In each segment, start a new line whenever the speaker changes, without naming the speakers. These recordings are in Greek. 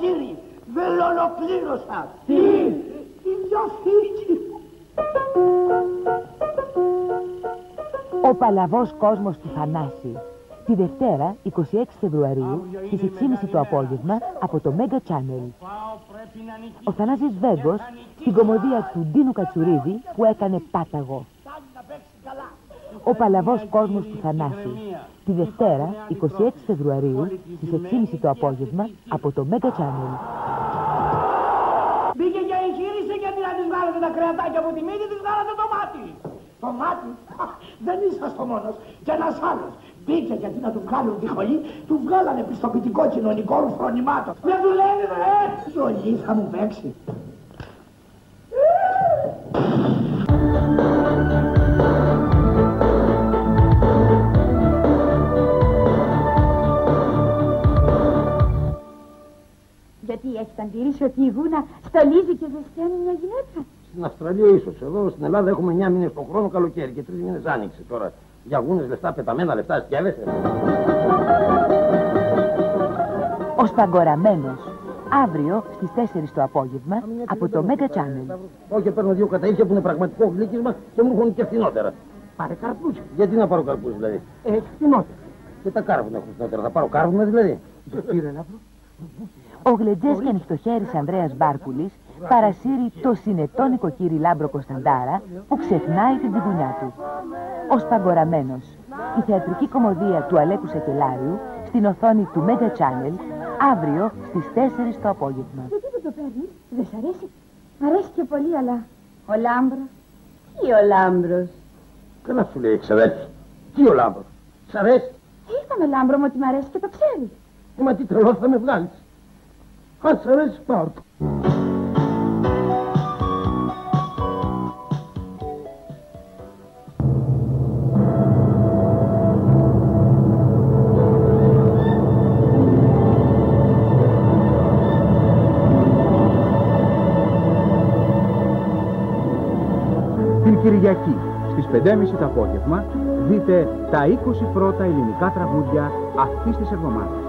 νοικοκύρη. Δεν ολοκλήρωσα.
Τι;
Η διαθήκη.
Ο παλαβός κόσμος του Θανάση. Τη Δευτέρα, 26 Φεβρουαρίου, στις 6.30 το απόγευμα, από το Mega Channel. Ο Θανάσης Βέγκος, στην κομμωδία του Ντίνου Κατσουρίδη, που έκανε πάταγο. Ο παλαβός κόσμος του Θανάση. Τη Δευτέρα, 26 Φεβρουαρίου, στις 6.30 το απόγευμα, από το Mega Channel.
Μπήκε για εγχείρηση γιατί να της βγάλετε τα κρεατάκια από τη μύτη της βγάλατε το μάτι. Το μάτι; Χα, Δεν είσαστε ο μόνος. Και ένας άλλος. Μπήκε γιατί να του βγάλουν τη χολή, του βγάλανε πιστοποιητικό κοινωνικό φρονημάτων. Δεν του λένε ρε. Ζωή θα μου παίξει.
Γιατί έχετε αντιρρήσει ότι η γούνα στολίζει και ζεσταίνει μια γυναίκα.
Στην Αυστραλία ίσως. Εδώ στην Ελλάδα έχουμε 9 μήνες το χρόνο καλοκαίρι και 3 μήνες άνοιξε τώρα. Για γούνες λεφτά, πεταμένα λεφτά, σκέφτεσαι.
Ο Σπαγκοραμένος. Αύριο στις 4 το απόγευμα, από το Mega Channel.
Όχι, παίρνω δύο καταήρια που είναι πραγματικό γλύκισμα και μου έρχονται και φθηνότερα. Πάρε καρπούζι. Γιατί να πάρω καρπούζι δηλαδή;
Έχει φθηνότερα.
Και τα κάρβουνα έχουν φθηνότερα. Θα πάρω κάρβουνα δηλαδή;
Γιατί ρε Λάμπρο.
Ο γλεντζές και ανοιχτοχέρης Ανδρέας Μπάρκουλης παρασύρει το συνετό νοικοκύρη Λάμπρο Κωνσταντάρα που ξεχνάει την τσιγκουνιά του. Ο Σπαγκοραμένος. Η θεατρική κωμωδία του Αλέκου Σακελλάριου στην οθόνη του Mega Channel αύριο στις 4 το απόγευμα.
Γιατί δεν το παίρνει, δεν σ' αρέσει. Μ' αρέσει και πολύ, αλλά ο Λάμπρος. Τι ο Λάμπρος.
Καλά σου λέει εξαδέλφη. Τι ο Λάμπρος. Σ' αρέσει.
Είπαμε Λάμπρο μου ότι μ' αρέσει και το ξέρεις.
Ε, μα τι, τρελό θα με βγάλεις. Αν σ' αρέσει, πάρ' το.
Την Κυριακή στις 5.30 το απόγευμα δείτε τα 20 πρώτα ελληνικά τραγούδια αυτής της εβδομάδας.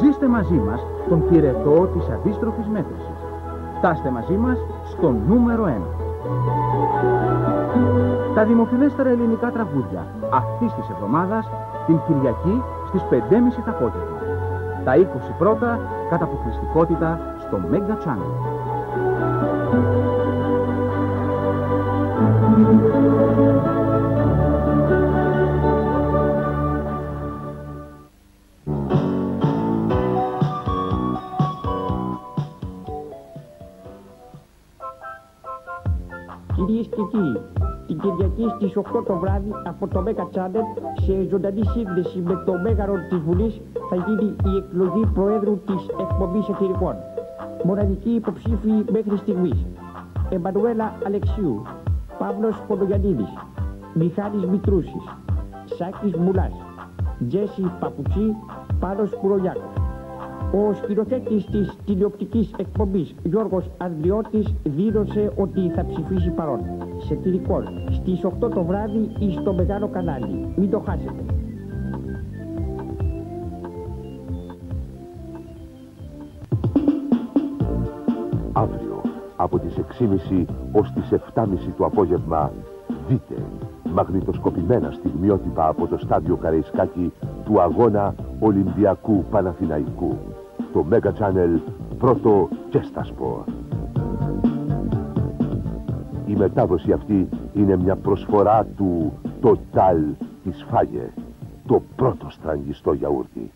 Ζήστε μαζί μας τον πυρετό της αντίστροφης μέτρησης. Φτάστε μαζί μας στο νούμερο 1. Τα δημοφιλέστερα ελληνικά τραγούδια αυτής της εβδομάδας την Κυριακή στις 5.30 το απόγευμα. Τα 20 πρώτα κατά αποκλειστικότητα στο Mega Channel.
Κυρίες και κύριοι, την Κυριακή στις 8 το βράδυ από το Mega Channel σε ζωντανή σύνδεση με το Μέγαρο της Βουλής θα γίνει η εκλογή Προέδρου της εκπομπής Εταιρικών. Μοναδική υποψήφοι μέχρι στιγμής. Εμμανουέλα Αλεξίου, Παύλος Ποντογιαννίδης, Μιχάλης Μητρούσης, Σάκης Μουλάς, Τζέσι Παπουτσί, Πάνος Κουρονιάκος. Ο σκηνοθέτης της τηλεοπτικής εκπομπής Γιώργος Ανδριώτης δήλωσε ότι θα ψηφίσει παρόν. Σε τηλικών στις 8 το βράδυ ή στο μεγάλο κανάλι. Μην το χάσετε.
Αύριο από τις 6.30 ως τις 7.30 το απόγευμα δείτε μαγνητοσκοπημένα στιγμιότυπα από το στάδιο Καραϊσκάκη του αγώνα Ολυμπιακού Παναθηναϊκού. Το Mega Channel πρώτο και στα σπορ. Η μετάδοση αυτή είναι μια προσφορά του Total της Φάγε, το πρώτο στραγγιστό γιαούρτι.